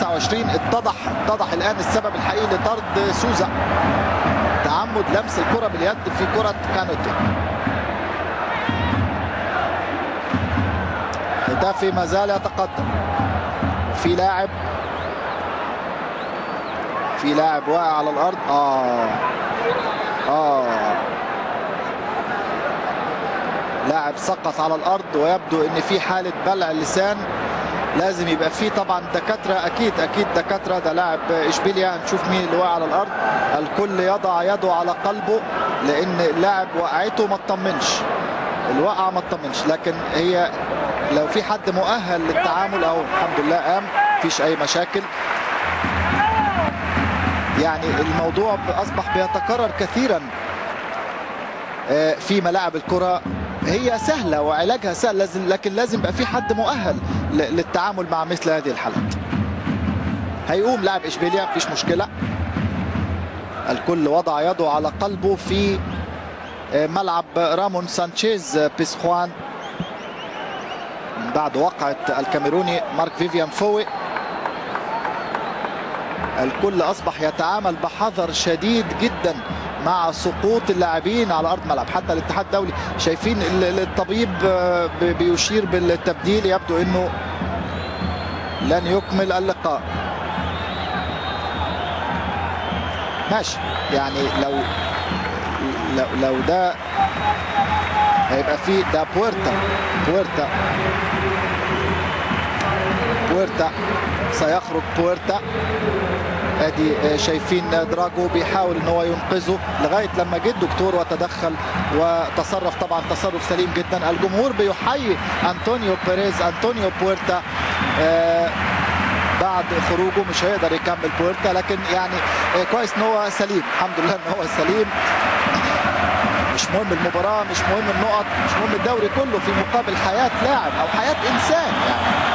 29 اتضح اتضح الآن السبب الحقيقي لطرد سوزا. تعمد لمس الكرة باليد في كرة كانوتي ختافي ما زال يتقدم. في لاعب في لاعب واقع على الأرض. آه. آه. لاعب سقط على الأرض ويبدو إن في حالة بلع اللسان. لازم يبقى في طبعا دكاترة. أكيد أكيد دكاترة. ده لاعب اشبيليا هنشوف مين اللي واقع على الأرض. الكل يضع يده على قلبه لأن اللاعب وقعته ما اطمنش الوقعة ما اطمنش لكن هي لو في حد مؤهل للتعامل أو الحمد لله قام. مفيش أي مشاكل. يعني الموضوع أصبح بيتكرر كثيرا في ملاعب الكرة هي سهلة وعلاجها سهل لازم لكن لازم يبقى في حد مؤهل للتعامل مع مثل هذه الحالات. هيقوم لاعب اشبيليا مفيش مشكلة. الكل وضع يده على قلبه في ملعب رامون سانشيز بيسخوان. من بعد وقعة الكاميروني مارك فيفيان فوي. الكل أصبح يتعامل بحذر شديد جدا. مع سقوط اللاعبين على أرض ملعب حتى الاتحاد الدولي شايفين الطبيب بيشير بالتبديل. يبدو إنه لن يكمل اللقاء. ماشي. يعني لو لو, لو ده هيبقى في ده بويرتا. بويرتا. بويرتا. سيخرج بويرتا. ادي شايفين دراجو بيحاول إن هو ينقذه لغاية لما جه الدكتور وتدخل وتصرف. طبعا تصرف سليم جدا. الجمهور بيحيي أنطونيو بيريز. أنطونيو بويرتا آه بعد خروجه مش هيقدر يكمل بويرتا لكن يعني آه كويس إن هو سليم. الحمد لله إن هو سليم. مش مهم المباراة مش مهم النقط مش مهم الدوري كله في مقابل حياة لاعب أو حياة إنسان يعني.